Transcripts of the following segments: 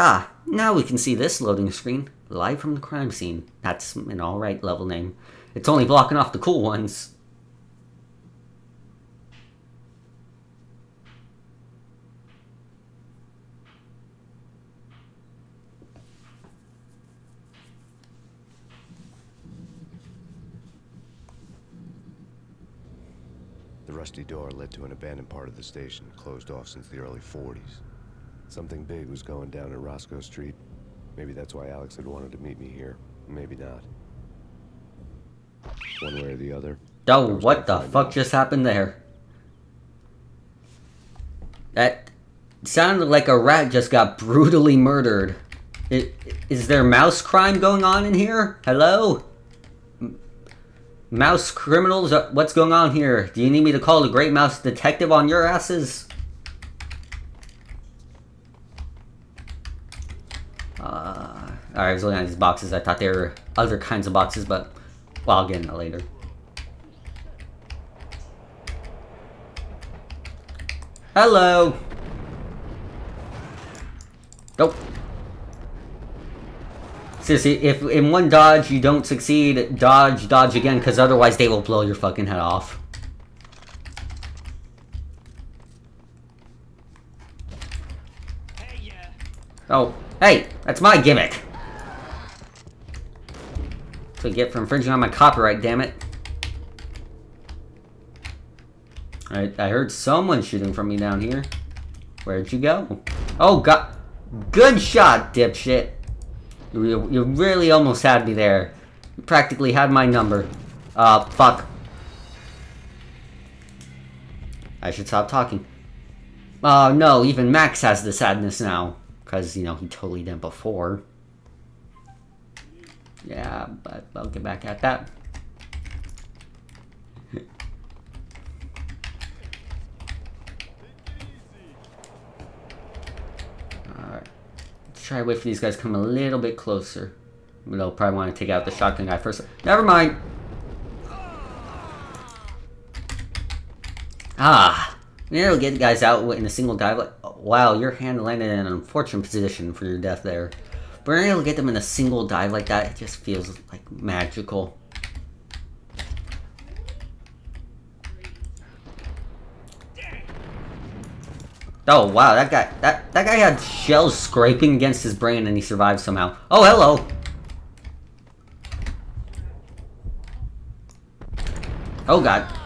Ah, now we can see this loading screen. Live from the crime scene. That's an alright level name. It's only blocking off the cool ones. The rusty door led to an abandoned part of the station, closed off since the early 40s. Something big was going down at Roscoe Street. Maybe that's why Alex had wanted to meet me here. Maybe not. One way or the other. Oh, what the fuck just happened there? That sounded like a rat just got brutally murdered. I- Is there mouse crime going on in here? Hello? Mouse criminals? Uh, What's going on here? Do you need me to call the Great Mouse Detective on your asses? Uh, Alright, I was looking at these boxes. I thought they were other kinds of boxes, but well, I'll get into that later. Hello. Nope. Seriously, if in one dodge you don't succeed, dodge, dodge again, because otherwise they will blow your fucking head off. Oh, hey, that's my gimmick. That's I get for infringing on my copyright, damn it. I, I heard someone shooting from me down here. Where'd you go? Oh, god. Good shot, dipshit. You, you, really almost had me there. You practically had my number. Uh, fuck. I should stop talking. Oh, no, even Max has the sadness now. Because, you know, he totally didn't before. Yeah, but I'll get back at that. Alright. Try to wait for these guys to come a little bit closer. But they'll probably want to take out the shotgun guy first. Never mind! Ah! To get guys out in a single dive. Wow, your hand landed in an unfortunate position for your death there. But being able to get them in a single dive like that, it just feels like magical. Oh wow, that guy that that guy had shells scraping against his brain and he survived somehow. Oh hello. Oh god.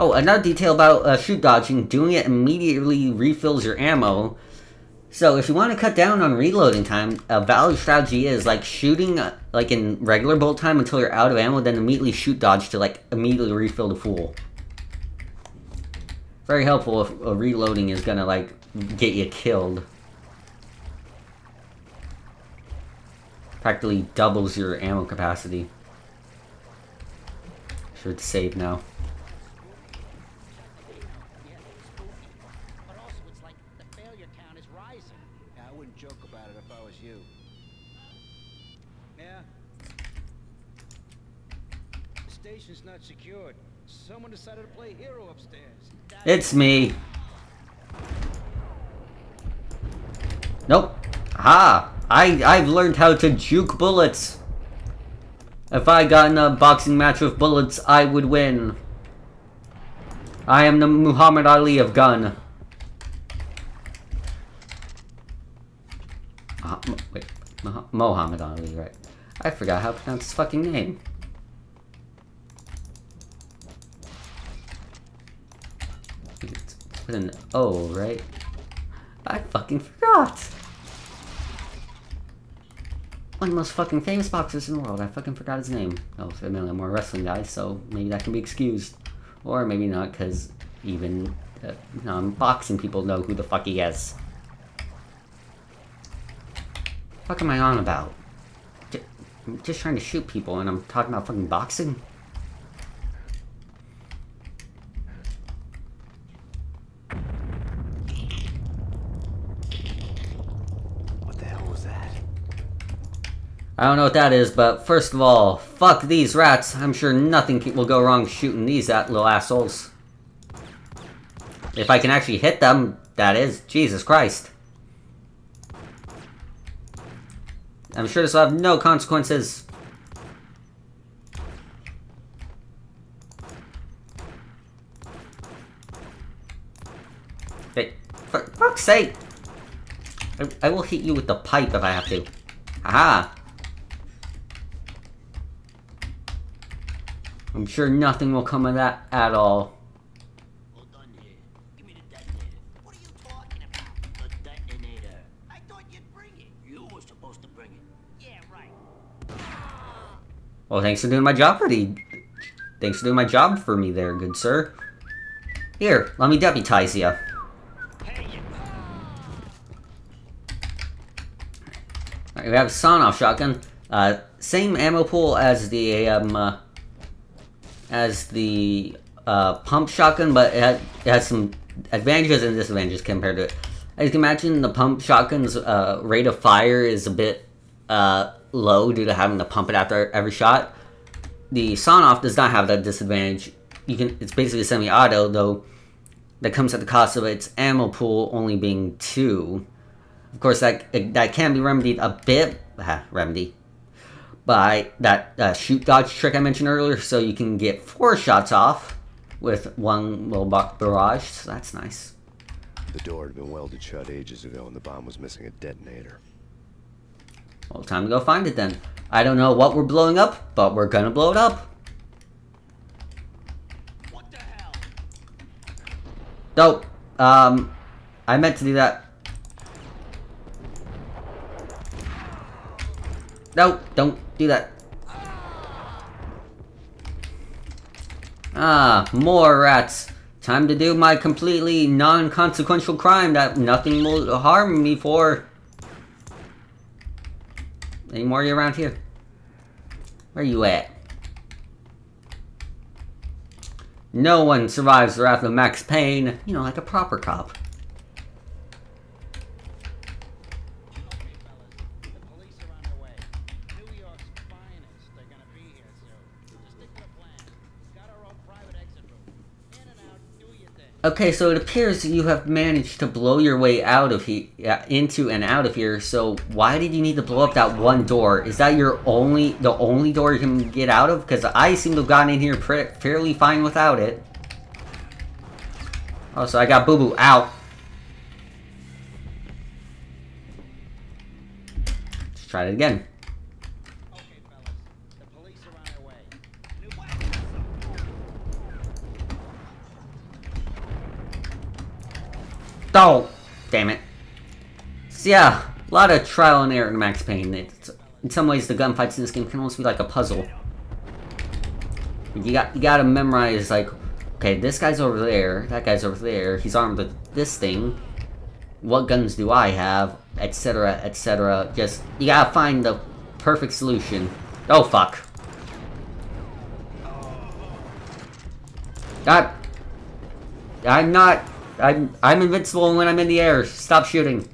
Oh, another detail about uh, shoot dodging, doing it immediately refills your ammo. So if you want to cut down on reloading time, a valid strategy is like shooting uh, like in regular bullet time until you're out of ammo, then immediately shoot dodge to like immediately refill the full. Very helpful if uh, reloading is gonna like get you killed. Practically doubles your ammo capacity. Should save now. Decided to play hero upstairs. It's me. Nope. Ha! I I've learned how to juke bullets. If I got in a boxing match with bullets, I would win. I am the Muhammad Ali of gun. Uh, wait, Muhammad Ali, right? I forgot how to pronounce his fucking name. With an O, right? I fucking forgot. One of the most fucking famous boxers in the world. I fucking forgot his name. Oh, familiar more wrestling guys, so maybe that can be excused, or maybe not, because even uh, non-boxing people know who the fuck he is. Fuck am I on about? J- I'm just trying to shoot people, and I'm talking about fucking boxing. What the hell was that? I don't know what that is, but first of all, fuck these rats. I'm sure nothing will go wrong shooting these at little assholes. If I can actually hit them, that is. Jesus Christ. I'm sure this will have no consequences. Hey, for fuck's sake! I, I will hit you with the pipe if I have to. Aha! I'm sure nothing will come of that at all. Well, thanks for doing my job for the... Thanks for doing my job for me there, good sir. Here, let me deputize you. Alright, we have a sawn-off shotgun. Uh, same ammo pool as the, um, uh, as the, uh, pump shotgun, but it has, it has some advantages and disadvantages compared to it. As you can imagine, the pump shotgun's, uh, rate of fire is a bit, uh, low due to having to pump it after every shot. The sawn-off does not have that disadvantage. You can, it's basically semi-auto, though that comes at the cost of its ammo pool only being two. Of course, that that can be remedied a bit, uh, remedy, by that uh, shoot dodge trick I mentioned earlier. So you can get four shots off with one little bar barrage. So that's nice. The door had been welded shut ages ago and the bomb was missing a detonator. Well, time to go find it then. I don't know what we're blowing up, but we're gonna blow it up. What the hell? Dope. Um, I meant to do that. No, don't do that. Ah, more rats. Time to do my completely non-consequential crime that nothing will harm me for. Any more you around here? Where you at? No one survives the wrath of Max Payne, you know, like a proper cop. Okay, so it appears you have managed to blow your way out of here, uh, into and out of here. So why did you need to blow up that one door? Is that your only, the only door you can get out of? Because I seem to have gotten in here fairly fine without it. Oh, so I got Boo Boo out. Let's try it again. Okay, fellas. The police are on their way. New Oh, damn it. So yeah, a lot of trial and error in Max Payne. It's, in some ways, the gunfights in this game can almost be like a puzzle. You got you gotta memorize like, okay, this guy's over there, that guy's over there. He's armed with this thing. What guns do I have? Etc. Etc. Just you gotta find the perfect solution. Oh fuck. God. I'm not. I'm I'm invincible when I'm in the air. Stop shooting.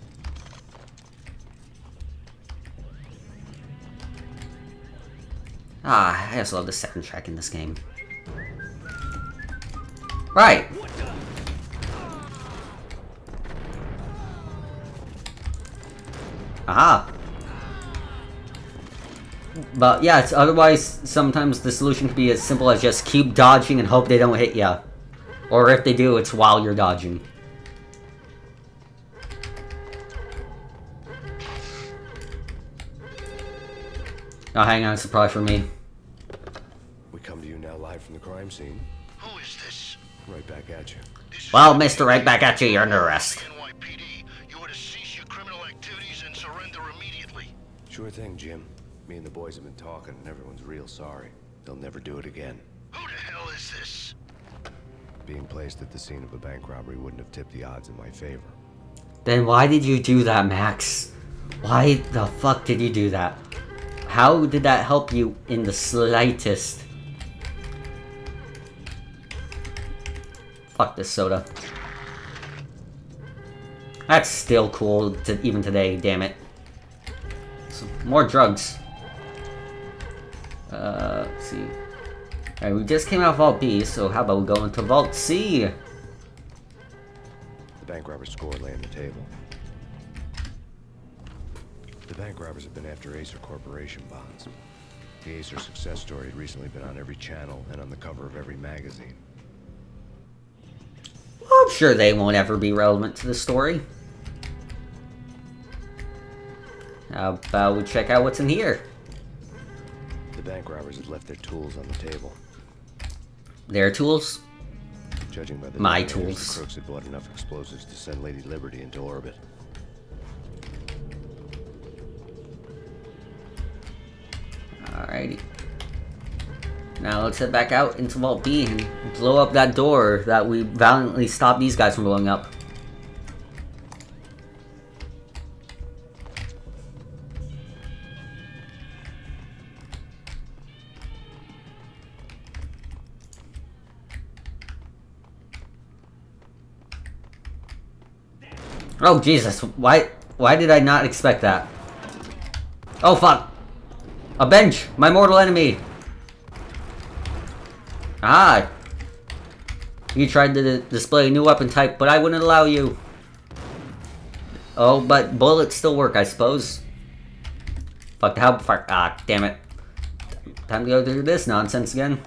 Ah, I just love the second track in this game. Right. Aha. But yeah, it's otherwise sometimes the solution could be as simple as just keep dodging and hope they don't hit ya. Or if they do, it's while you're dodging. Oh, hang on, a surprise for me. We come to you now live from the crime scene. Who is this? Right back at you. Well, Mister, right back at you, you're under arrest. NYPD. You are to cease your criminal activities and surrender immediately. Sure thing, Jim. Me and the boys have been talking and everyone's real sorry. They'll never do it again. Who the hell is this? Being placed at the scene of a bank robbery wouldn't have tipped the odds in my favor. Then why did you do that, Max? Why the fuck did you do that? How did that help you in the slightest? Fuck this soda. That's still cool to, even today, damn it. Some more drugs. Uh, let's see. Alright, we just came out of Vault B, so how about we go into Vault C? The bank robber's score lay on the table. The bank robbers have been after Aesir Corporation bonds. The Aesir success story had recently been on every channel and on the cover of every magazine. I'm sure they won't ever be relevant to the story. How about we check out what's in here? The bank robbers had left their tools on the table. Their tools? Judging by the My tools. the crooks had bought enough explosives to send Lady Liberty into orbit. Alrighty. Now let's head back out into Vault B and blow up that door that we valiantly stopped these guys from blowing up. Oh Jesus, why why did I not expect that? Oh fuck! A bench! My mortal enemy! Ah! You tried to display a new weapon type, but I wouldn't allow you. Oh, but bullets still work, I suppose. Fuck, how fuck, ah, damn it. Time to go through this nonsense again.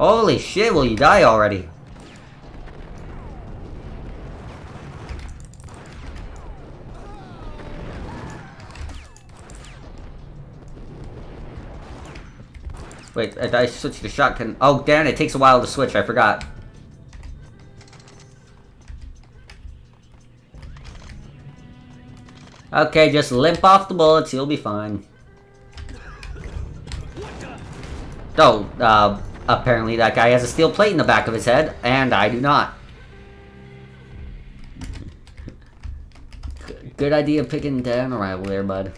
Holy shit, will you die already? Wait, I, I switched to shotgun. Oh, damn, it takes a while to switch, I forgot. Okay, just limp off the bullets, you'll be fine. Oh, uh, apparently that guy has a steel plate in the back of his head, and I do not. Good idea picking down a rival there, bud.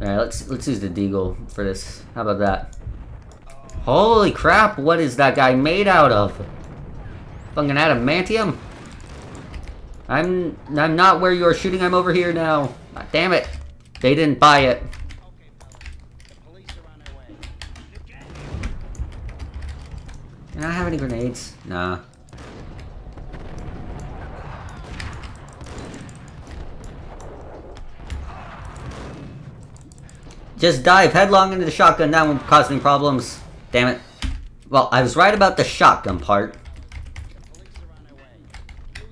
Alright, let's let's use the Deagle for this. How about that? Holy crap, what is that guy made out of? Fucking adamantium? I'm I'm not where you're shooting, I'm over here now. Ah, damn it. They didn't buy it. Can I have any grenades? Nah. Just dive headlong into the shotgun, that won't cause any problems. Damn it. Well, I was right about the shotgun part. The police are on their way. New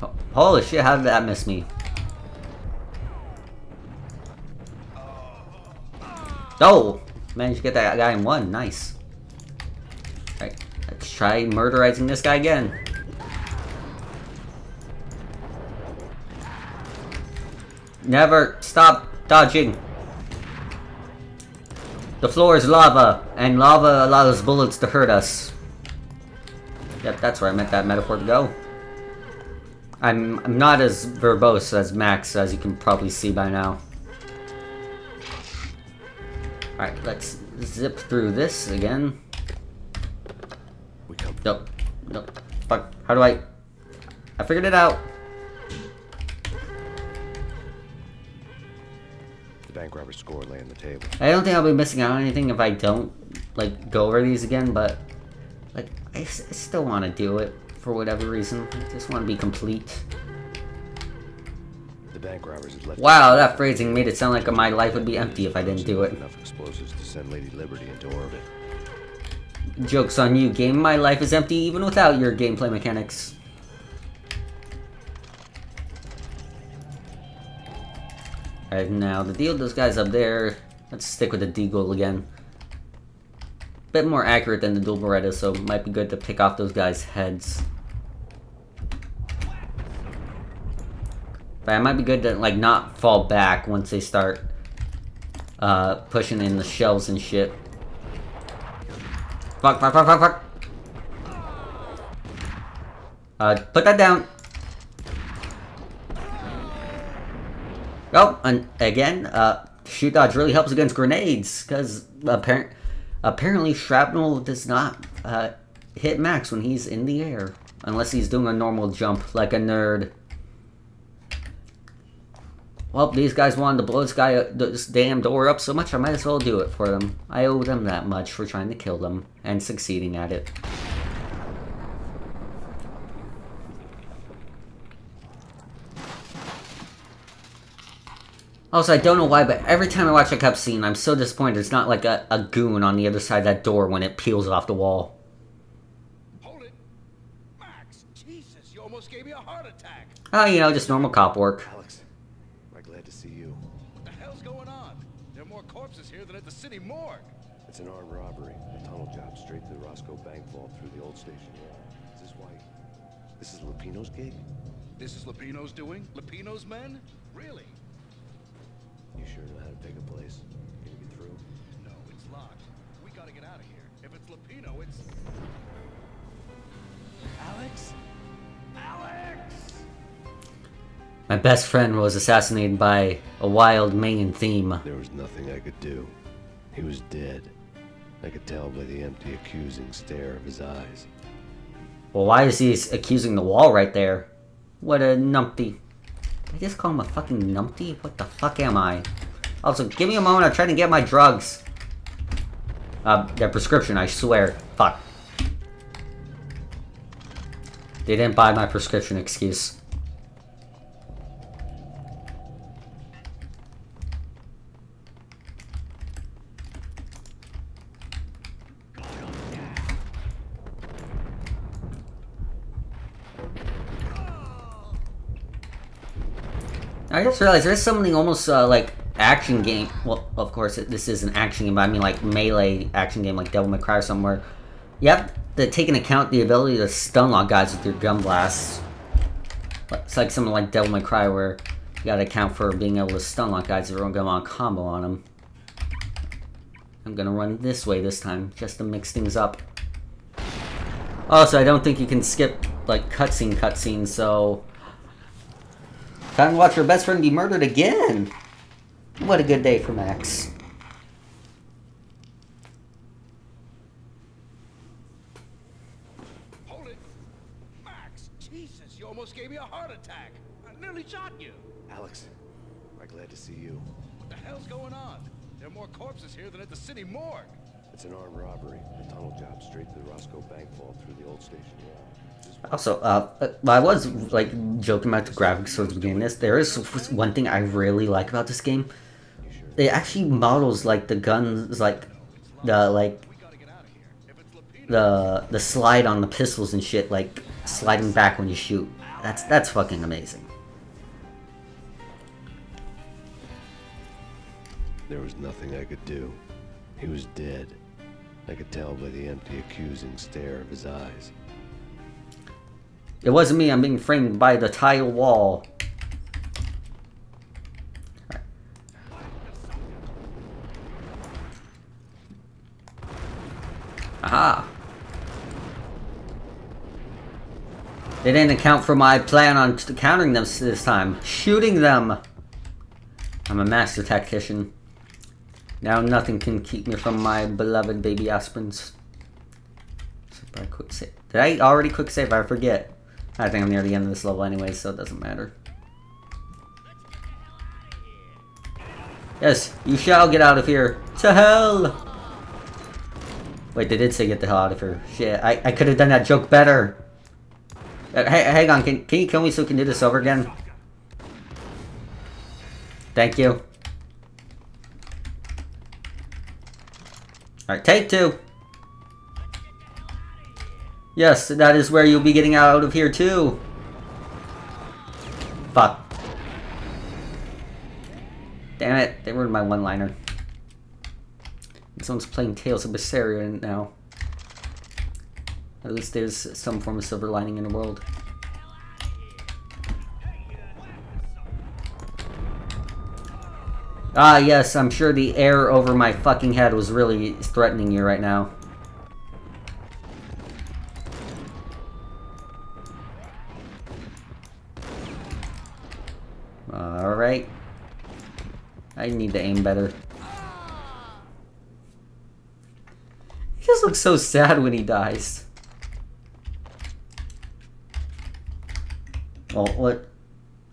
Ho- Holy shit, how did that miss me? Oh! Managed to get that guy in one, nice. Alright, let's try murderizing this guy again. Never stop dodging. The floor is lava, and lava allows bullets to hurt us. Yep, that's where I meant that metaphor to go. I'm, I'm not as verbose as Max, as you can probably see by now. Alright, let's zip through this again. We come Nope. Nope. Fuck. How do I... I figured it out. The bank robber's score lay on the table. I don't think I'll be missing out on anything if I don't, like, go over these again, but... Like, I still want to do it, for whatever reason. I just want to be complete. The bank robbers had left. Wow, that phrasing made it sound like my life would be empty if I didn't do it. Enough explosives to send Lady Liberty into orbit. Joke's on you, game. My life is empty even without your gameplay mechanics. Alright, now the deal with those guys up there. Let's stick with the Deagle again. Bit more accurate than the dual Beretta, so it might be good to pick off those guys' heads. But it might be good to like not fall back once they start uh, pushing in the shells and shit. Fuck, fuck, fuck, fuck, fuck. Uh, put that down. Oh, and again, uh, shoot dodge really helps against grenades because apparent, apparently shrapnel does not uh, hit Max when he's in the air unless he's doing a normal jump like a nerd. Well, these guys wanted to blow this guy, uh, this damn door up so much, I might as well do it for them. I owe them that much for trying to kill them and succeeding at it. Also, I don't know why, but every time I watch a cutscene, I'm so disappointed it's not like a, a goon on the other side of that door when it peels off the wall. Hold it. Max, Jesus, you almost gave me a heart attack. Oh, you know, just normal cop work. Lupino's gig? This is Lupino's doing? Lupino's men? Really? You sure know how to pick a place? Can you get through? No, it's locked. We gotta get out of here. If it's Lupino, it's... Alex? Alex! My best friend was assassinated by a wild main theme. There was nothing I could do. He was dead. I could tell by the empty, accusing stare of his eyes. Well, why is he accusing the wall right there? What a numpty. I just call him a fucking numpty? What the fuck am I? Also, give me a moment, I'm trying to get my drugs. Uh, their prescription, I swear. Fuck. They didn't buy my prescription excuse. I just realized there's something almost uh, like action game. Well, of course, this is an action game, but I mean like melee action game, like Devil May Cry or somewhere. You have to take into account the ability to stun lock guys with your gun blasts. It's like something like Devil May Cry, where you gotta account for being able to stun lock guys if you're gonna go on combo on them. I'm gonna run this way this time, just to mix things up. Also, I don't think you can skip like cutscene cutscenes, so Time to watch your best friend be murdered again. What a good day for Max. Hold it! Max, Jesus, you almost gave me a heart attack. I nearly shot you. Alex, am I glad to see you? What the hell's going on? There are more corpses here than at the city morgue. It's an armed robbery. A tunnel job straight to the Roscoe Bank vault through the old station. Is this Also, uh, uh, I was like joking about the graphics towards the beginning this. There is one thing I really like about this game. It actually models like the guns, like the like the the slide on the pistols and shit, like sliding back when you shoot. That's that's fucking amazing. There was nothing I could do. He was dead. I could tell by the empty, accusing stare of his eyes. It wasn't me. I'm being framed by the tile wall. Aha. They didn't account for my plan on countering them this time. Shooting them! I'm a master tactician. Now nothing can keep me from my beloved baby aspirins. Did I already quick save? I forget. I think I'm near the end of this level anyway, so it doesn't matter. Yes, you shall get out of here. To hell! Wait, they did say get the hell out of here. Shit, I, I could have done that joke better. Uh, hey, hang on, can, can you kill me so we can do this over again? Thank you. Alright, take two. Yes, that is where you'll be getting out of here too. Fuck. Damn it, they ruined my one-liner. Someone's playing Tales of Berseria now. At least there's some form of silver lining in the world. Ah, yes, I'm sure the air over my fucking head was really threatening you right now. Alright. I need to aim better. He just looks so sad when he dies. Well, what?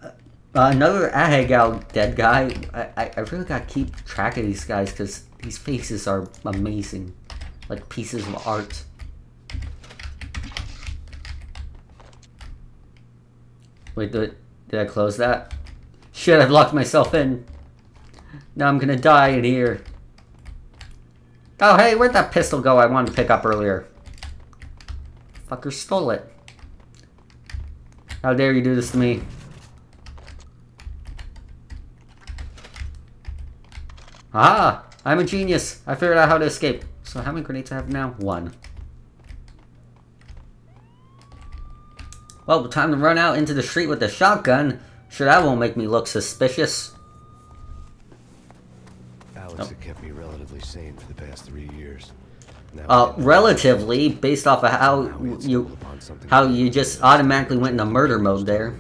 Uh, another Ahegao dead guy. I, I, I really gotta keep track of these guys because these faces are amazing. Like pieces of art. Wait, did, did I close that? Shit, I've locked myself in. Now I'm gonna die in here. Oh, hey, where'd that pistol go I wanted to pick up earlier? Fucker stole it. How dare you do this to me? Ah! I'm a genius! I figured out how to escape. So how many grenades I have now? One. Well, time to run out into the street with the shotgun. Sure, that won't make me look suspicious. Alex Oh. had kept me relatively sane for the past three years. Now Uh, relatively, based off of how how we had you stumbled upon something how you just automatically went into murder mode there.